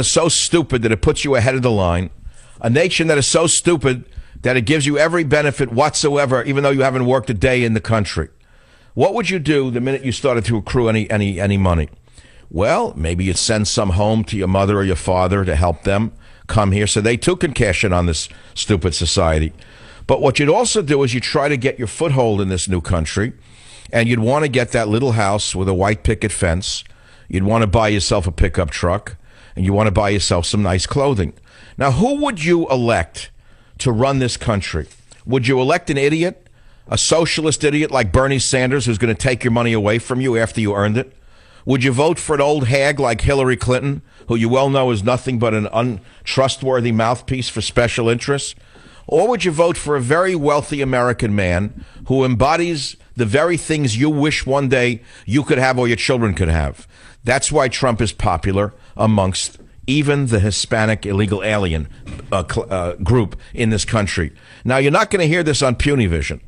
is so stupid that it puts you ahead of the line, a nation that is so stupid that it gives you every benefit whatsoever, even though you haven't worked a day in the country. What would you do the minute you started to accrue any any any money? Well, maybe you'd send some home to your mother or your father to help them come here so they too can cash in on this stupid society. But what you'd also do is you try to get your foothold in this new country, and you'd want to get that little house with a white picket fence. You'd want to buy yourself a pickup truck, and you want to buy yourself some nice clothing. Now, who would you elect to run this country? Would you elect an idiot, a socialist idiot like Bernie Sanders, who's going to take your money away from you after you earned it? Would you vote for an old hag like Hillary Clinton, who you well know is nothing but an untrustworthy mouthpiece for special interests? Or would you vote for a very wealthy American man who embodies the very things you wish one day you could have or your children could have? That's why Trump is popular amongst even the Hispanic illegal alien uh, uh, group in this country. Now, you're not going to hear this on Puny Vision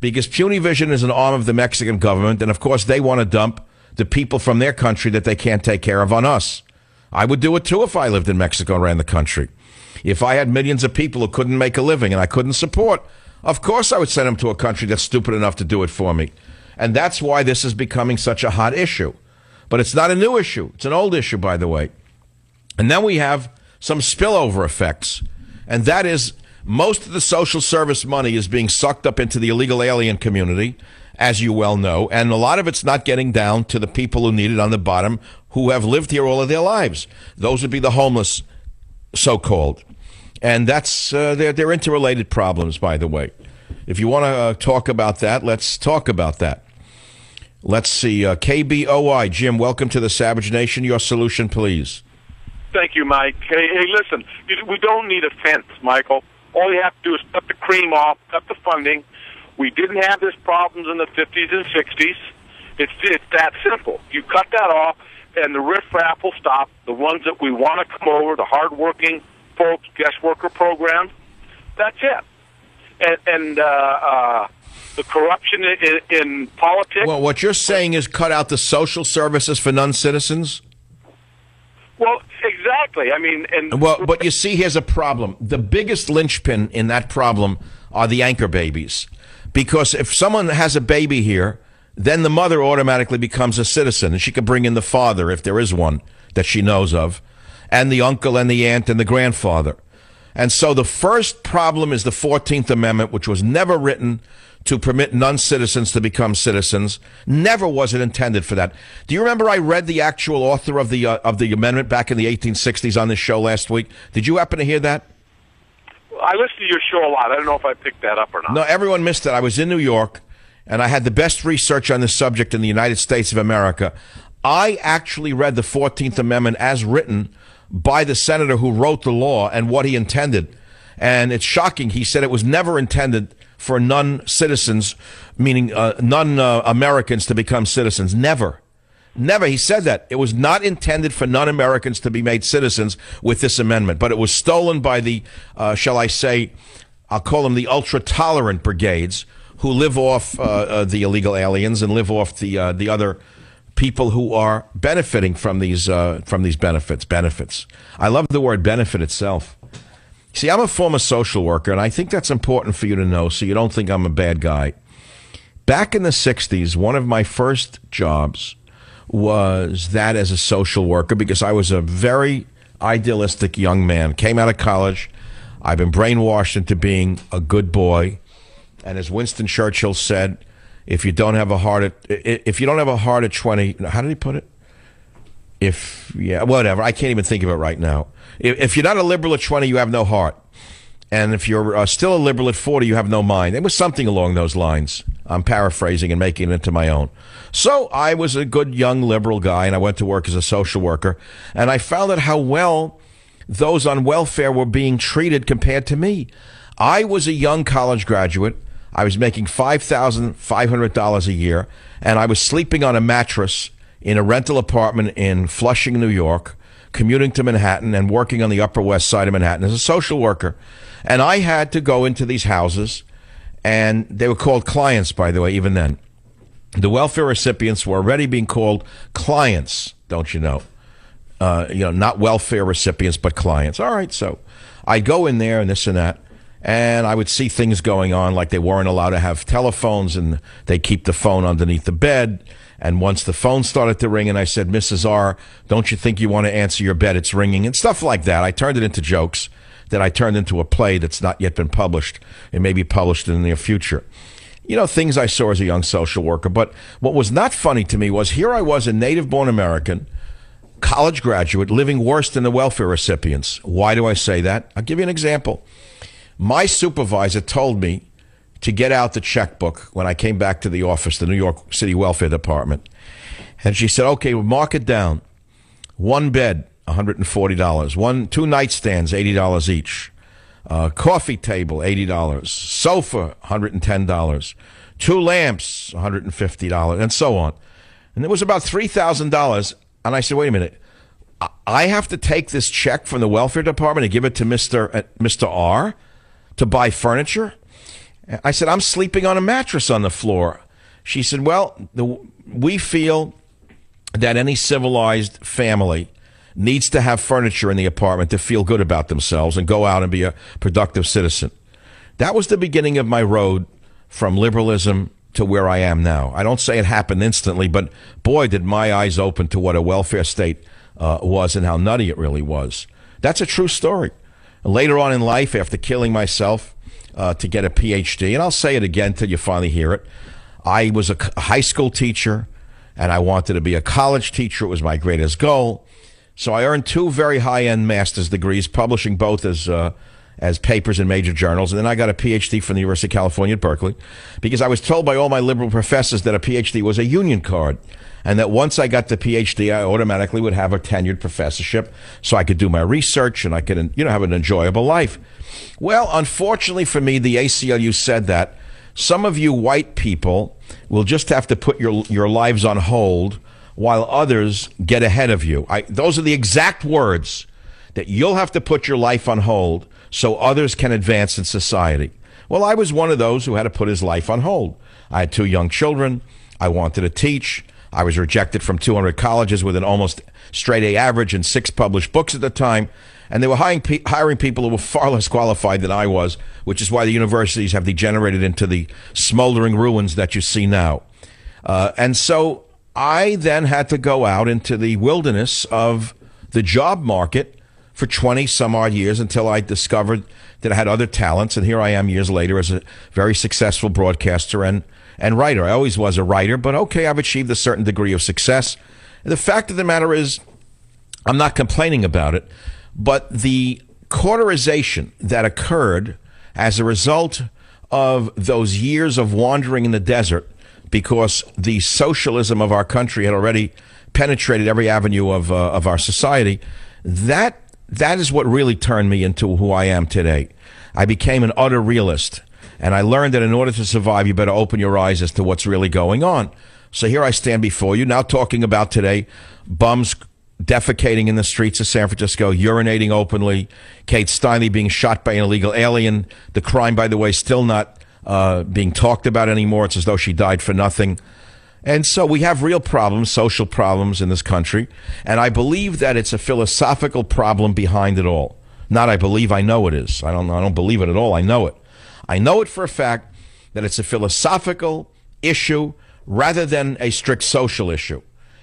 because Puny Vision is an arm of the Mexican government, and of course, they want to dump the people from their country that they can't take care of on us. I would do it too if I lived in Mexico and ran the country. If I had millions of people who couldn't make a living and I couldn't support, of course I would send them to a country that's stupid enough to do it for me. And that's why this is becoming such a hot issue. But it's not a new issue. It's an old issue, by the way. And then we have some spillover effects. And that is most of the social service money is being sucked up into the illegal alien community, as you well know. And a lot of it's not getting down to the people who need it on the bottom who have lived here all of their lives. Those would be the homeless, so called. And that's, uh, they're, they're interrelated problems, by the way. If you want to uh, talk about that, let's talk about that. Let's see. Uh, KBOI, Jim, welcome to the Savage Nation. Your solution, please. Thank you, Mike. Hey, hey, listen, we don't need a fence, Michael. All you have to do is cut the cream off, cut the funding. We didn't have this problems in the 50s and 60s. It's, it's that simple. You cut that off, and the riffraff will stop. The ones that we want to come over, the hardworking folks, guest worker program. that's it. And, and uh, uh, the corruption in, in politics. Well, what you're saying is cut out the social services for non-citizens. Well, exactly. I mean, and well, but you see, here's a problem. The biggest linchpin in that problem are the anchor babies, because if someone has a baby here, then the mother automatically becomes a citizen, and she can bring in the father if there is one that she knows of, and the uncle and the aunt and the grandfather. And so the first problem is the 14th Amendment, which was never written to permit non-citizens to become citizens. Never was it intended for that. Do you remember I read the actual author of the uh, of the amendment back in the 1860s on this show last week? Did you happen to hear that? I listen to your show a lot. I don't know if I picked that up or not. No, everyone missed it. I was in New York and I had the best research on this subject in the United States of America. I actually read the 14th Amendment as written by the senator who wrote the law and what he intended. And it's shocking. He said it was never intended for non citizens, meaning uh, non Americans, to become citizens. Never. Never. He said that. It was not intended for non Americans to be made citizens with this amendment, but it was stolen by the, uh, shall I say, I'll call them the ultra tolerant brigades who live off uh, uh the illegal aliens and live off the, uh, the other people who are benefiting from these, uh, from these benefits. Benefits. I love the word benefit itself. See, I'm a former social worker, and I think that's important for you to know so you don't think I'm a bad guy. Back in the 60s, one of my first jobs was that as a social worker because I was a very idealistic young man. Came out of college. I've been brainwashed into being a good boy. And as Winston Churchill said, if you don't have a heart at if you don't have a heart at 20, how did he put it? If yeah, whatever. I can't even think of it right now. If you're not a liberal at 20, you have no heart. And if you're uh, still a liberal at 40, you have no mind. It was something along those lines. I'm paraphrasing and making it into my own. So I was a good young liberal guy and I went to work as a social worker. And I found out how well those on welfare were being treated compared to me. I was a young college graduate. I was making $5,500 a year and I was sleeping on a mattress in a rental apartment in Flushing, New York commuting to Manhattan and working on the Upper West Side of Manhattan as a social worker. And I had to go into these houses, and they were called clients, by the way, even then. The welfare recipients were already being called clients, don't you know? uh, you know, not welfare recipients, but clients. All right, so I go in there and this and that, and I would see things going on like they weren't allowed to have telephones and they keep the phone underneath the bed. And once the phone started to ring, and I said, Mrs. R, don't you think you want to answer your bed? It's ringing, and stuff like that. I turned it into jokes that I turned into a play that's not yet been published. It may be published in the near future. You know, things I saw as a young social worker. But what was not funny to me was here I was, a native born American, college graduate, living worse than the welfare recipients. Why do I say that? I'll give you an example. My supervisor told me to get out the checkbook when I came back to the office, the New York City Welfare Department. And she said, okay, we'll mark it down. One bed, $140. One, two nightstands, $80 each. Uh, coffee table, $80. Sofa, $110. Two lamps, $150, and so on. And it was about $3,000. And I said, wait a minute. I have to take this check from the welfare department and give it to Mr. Uh, Mr. R to buy furniture? I said, I'm sleeping on a mattress on the floor. She said, Well, the, we feel that any civilized family needs to have furniture in the apartment to feel good about themselves and go out and be a productive citizen. That was the beginning of my road from liberalism to where I am now. I don't say it happened instantly, but boy, did my eyes open to what a welfare state uh, was and how nutty it really was. That's a true story. Later on in life, after killing myself, uh, to get a PhD. And I'll say it again till you finally hear it. I was a high school teacher and I wanted to be a college teacher. It was my greatest goal. So I earned two very high end master's degrees, publishing both as, uh, as papers in major journals. And then I got a PhD from the University of California at Berkeley because I was told by all my liberal professors that a PhD was a union card and that once I got the PhD, I automatically would have a tenured professorship so I could do my research and I could, you know, have an enjoyable life. Well, unfortunately for me, the ACLU said that some of you white people will just have to put your, your lives on hold while others get ahead of you. I, those are the exact words that you'll have to put your life on hold so others can advance in society. Well, I was one of those who had to put his life on hold. I had two young children. I wanted to teach. I was rejected from 200 colleges with an almost straight A average and six published books at the time. And they were hiring, hiring people who were far less qualified than I was, which is why the universities have degenerated into the smoldering ruins that you see now. Uh, and so I then had to go out into the wilderness of the job market for 20 some odd years until I discovered that I had other talents. And here I am years later as a very successful broadcaster and, and writer. I always was a writer, but okay, I've achieved a certain degree of success. The fact of the matter is, I'm not complaining about it. But the cauterization that occurred as a result of those years of wandering in the desert because the socialism of our country had already penetrated every avenue of, uh, of our society, that, that is what really turned me into who I am today. I became an utter realist. And I learned that in order to survive, you better open your eyes as to what's really going on. So here I stand before you now talking about today bums defecating in the streets of San Francisco, urinating openly, Kate Steinle being shot by an illegal alien. The crime, by the way, still not uh, being talked about anymore. It's as though she died for nothing. And so we have real problems, social problems in this country. And I believe that it's a philosophical problem behind it all. Not I believe, I know it is. I don't, I don't believe it at all. I know it. I know it for a fact that it's a philosophical issue rather than a strict social issue.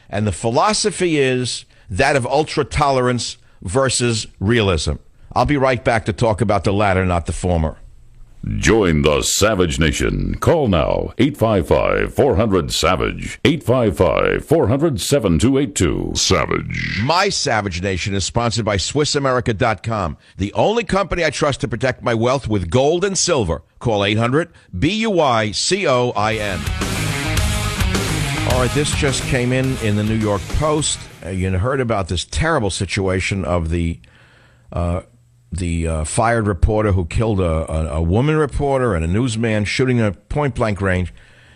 And the philosophy is that of ultra tolerance versus realism. I'll be right back to talk about the latter, not the former. Join the Savage Nation. Call now 855 400 Savage. 855 400 7282. Savage. My Savage Nation is sponsored by SwissAmerica.com, the only company I trust to protect my wealth with gold and silver. Call 800 B U I C O I N. All right, this just came in in the New York Post. Uh, you heard about this terrible situation of the uh, the uh, fired reporter who killed a, a, a, woman reporter and a newsman shooting at point blank range.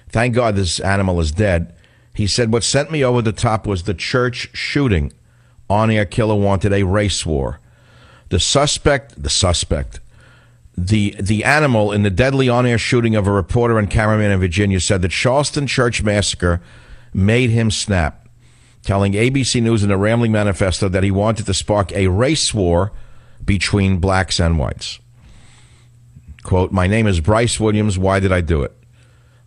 Thank God this animal is dead. He said, What sent me over the top was the church shooting. On air killer wanted a race war. The suspect, the suspect, the the animal in the deadly on air shooting of a reporter and cameraman in Virginia said the Charleston church massacre made him snap. telling ABC News in a rambling manifesto that he wanted to spark a race war between blacks and whites. Quote, My name is Bryce Williams. Why did I do it?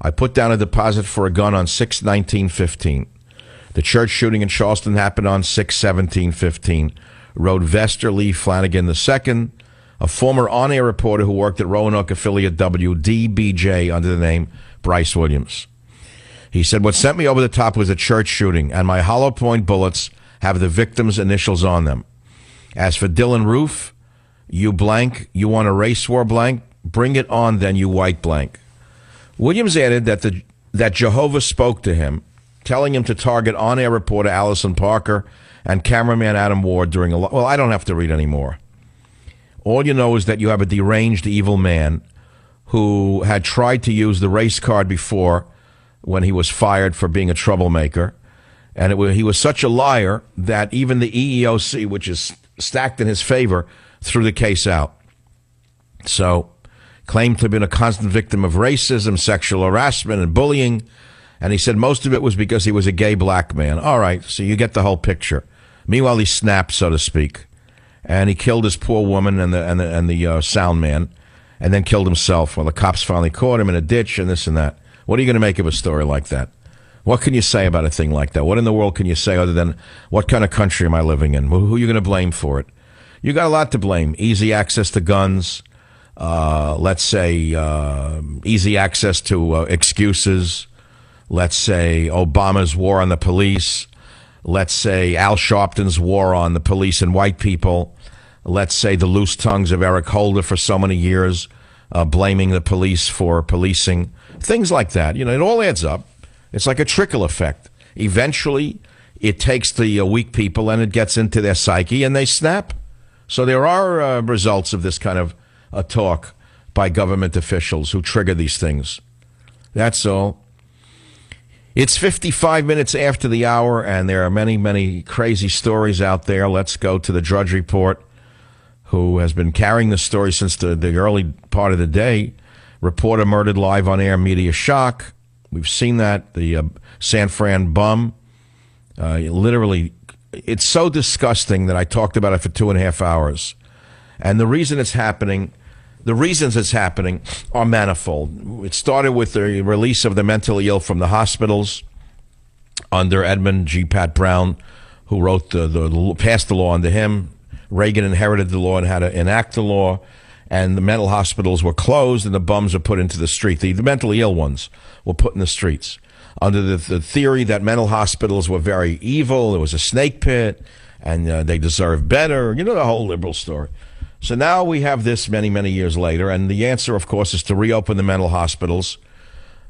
I put down a deposit for a gun on 6 1915. The church shooting in Charleston happened on 6 17 15. Wrote Vester Lee Flanagan II, a former on air reporter who worked at Roanoke affiliate WDBJ under the name Bryce Williams. He said, What sent me over the top was a church shooting, and my hollow point bullets have the victim's initials on them. As for Dylann Roof, you blank, you want a race war blank? Bring it on, then, you white blank. Williams added that, the, that Jehovah spoke to him, telling him to target on air reporter Allison Parker and cameraman Adam Ward during a. Well, I don't have to read anymore. All you know is that you have a deranged, evil man who had tried to use the race card before when he was fired for being a troublemaker. And he was such a liar that even the EEOC, which is stacked in his favor, threw the case out. So, claimed to have been a constant victim of racism, sexual harassment, and bullying. And he said most of it was because he was a gay black man. All right, so you get the whole picture. Meanwhile, he snapped, so to speak, and he killed his poor woman and the and the, and the uh, sound man, and then killed himself. Well, the cops finally caught him in a ditch and this and that. What are you going to make of a story like that? What can you say about a thing like that? What in the world can you say other than what kind of country am I living in? Who are you going to blame for it? You got a lot to blame. Easy access to guns. Uh, let's say uh, easy access to uh, excuses. Let's say Obama's war on the police. Let's say Al Sharpton's war on the police and white people. Let's say the loose tongues of Eric Holder for so many years, uh, blaming the police for policing. Things like that. You know, it all adds up. It's like a trickle effect. Eventually, it takes the uh, weak people and it gets into their psyche and they snap. So there are uh, results of this kind of uh, talk by government officials who trigger these things. That's all. It's 55 minutes after the hour, and there are many, many crazy stories out there. Let's go to the Drudge Report, who has been carrying the story since the, the early part of the day. Reporter murdered live on air, media shock. We've seen that. The uh, San Fran bum. Uh, literally, it's so disgusting that I talked about it for two and a half hours. And the reason it's happening, the reasons it's happening are manifold. It started with the release of the mentally ill from the hospitals under Edmund G. Pat Brown, who wrote the, the, the passed the law under him. Reagan inherited the law and had to enact the law and the mental hospitals were closed and the bums were put into the street. The, the mentally ill ones were put in the streets under the, the, theory that mental hospitals were very evil. It was a snake pit and uh, they deserve better. You know the whole liberal story. So now we have this many, many years later. And the answer, of course, is to reopen the mental hospitals,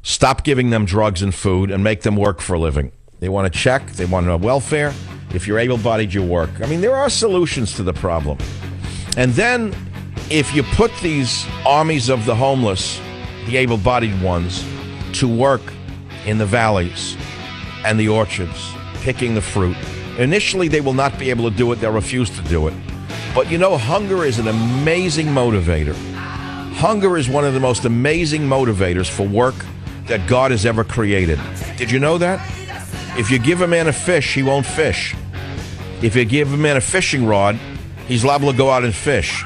stop giving them drugs and food, and make them work for a living. They want to check, they want a welfare. If you're able bodied, you work. I mean, there are solutions to the problem. And then if you put these armies of the homeless, the able bodied ones, to work in the valleys and the orchards, picking the fruit, initially they will not be able to do it, they'll refuse to do it. But you know, hunger is an amazing motivator. Hunger is one of the most amazing motivators for work that God has ever created. Did you know that? If you give a man a fish, he won't fish. If you give a man a fishing rod, he's liable to go out and fish.